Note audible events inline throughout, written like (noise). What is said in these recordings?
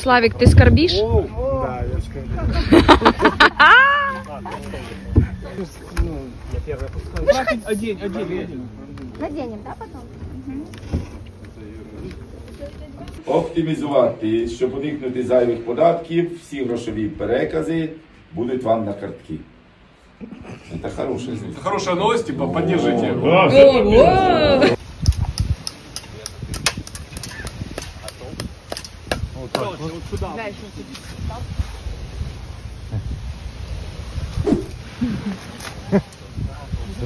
Славик, ты скорбишь? Да, я скажу. Одень, одень, одень. Наденем, да, потом? Оптимізувати, щоб уникнути зайвих податків, всі грошові перекази будуть вам на картки. Це хороше звісно. Хорошая новость, типа, поддержите.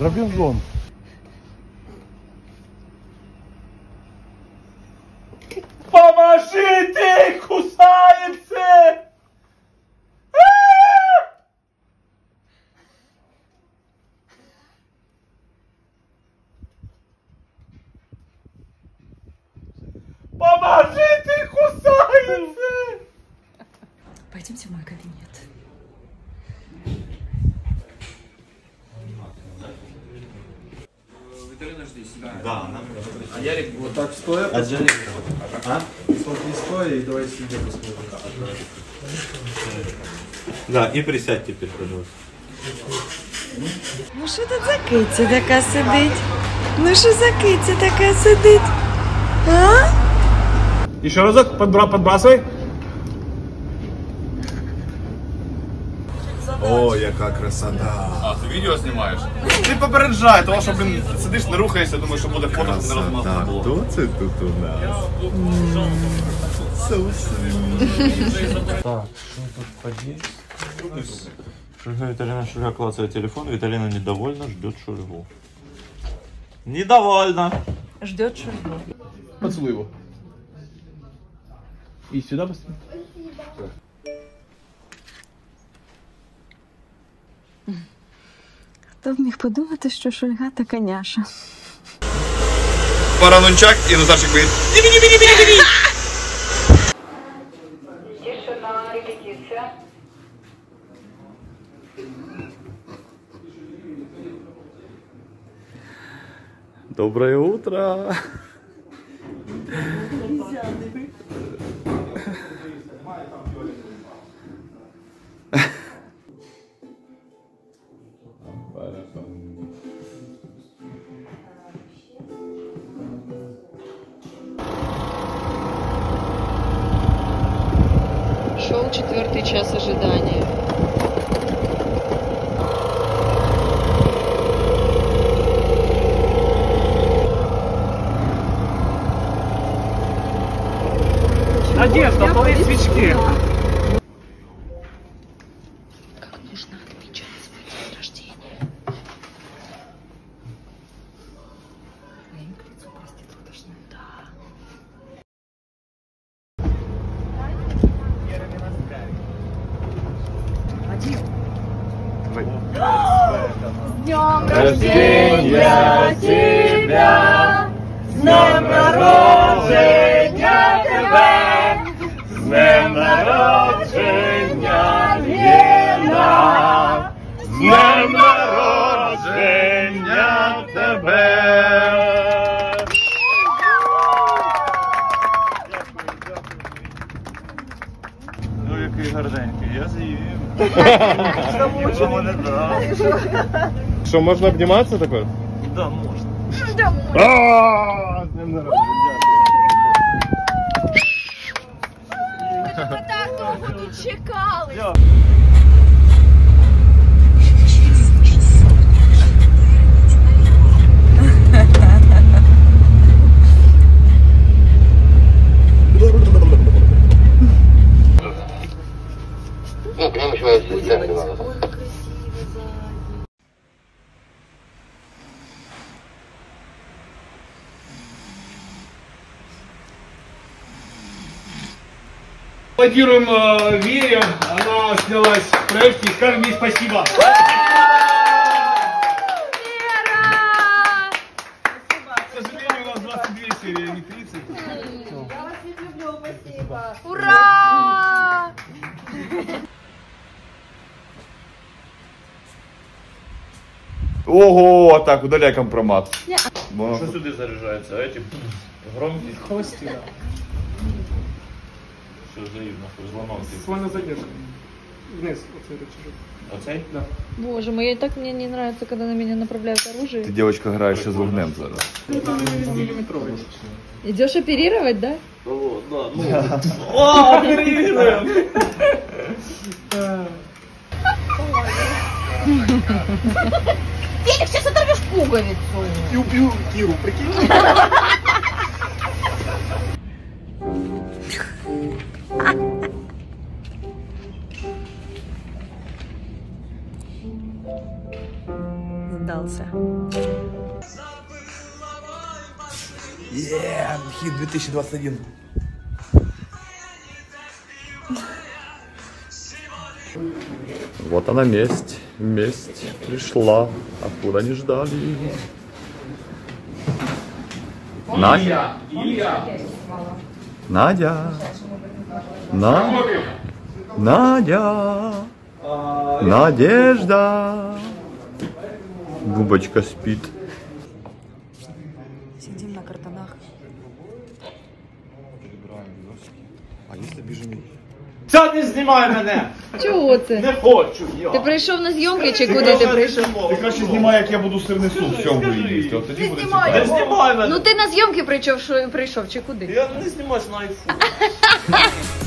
Робинзон. Пойдемте в мой кабинет. Да, и присядь теперь, пожалуйста. Ну що тут за киця така сидить? Ну що за киця така сидить? А? Еще разок, подбра- подбрасывай. О, яка красота. А, ты видео снимаешь? Ти попереджай, тому що, блін, сидиш, не рухаєшся, думаєш, що буде фото, не Красота. розмазано було. Хто це тут у нас? So sweet. Так, что тут поделать? Шульга Виталина Шульга клацает телефон, Виталина недовольна, ждет Шульгу. Недовольна. Ждет шургу. Поцелуй его. И сюда быстрее. Хто б міг подумати, що Шульга така няша? Паранунчак і Назарчик боїть. Доброе утро. Четвертый час ожидания. Надежда, полы свечки. Как нужно Рождения тебя, с днем народження Что, можно обниматься такой? Да, можна. А, с днем народження. Так довго тут чекали. Аплодируем э, Вере, она снялась в проекте, скажем ей спасибо. К сожалению, у нас 22 серии, а не 30. Ура! Ого, так, удаляй компромат. Бо Що сюди заряджається? А эти громкі? Холості, да. Що заївно, зламався. Слона задержка. Вниз, оцей рычажок. Оцей? Да. Боже мой, и так мне не нравится, когда на меня направляют оружие. ти дівчинка грає ще з вогнем зараз. Миллиметровый. Идешь оперировать, да? О, да, ну. О, (laughs) оперируем! Феликс, сейчас оторвешь пуговицу. І уб'ю Кіру, прикинь. Сдался. Є, хід 2021. Вот она месть, месть пришла, откуда не ждали. Надя. Надя. На... Надя. Надежда. Губочка спит. Сидим на картонах. Це не знімай мене! Чого це? Не хочу я! Ти прийшов на зйомки чи куди ти прийшов? Ти краще знімай, як я буду сирний суп сьомгою їсти. От тоді буде Не знімай мене! Ну ти на зйомки прийшов, що- прийшов чи куди? Я не знімаюся на айфон. (laughs)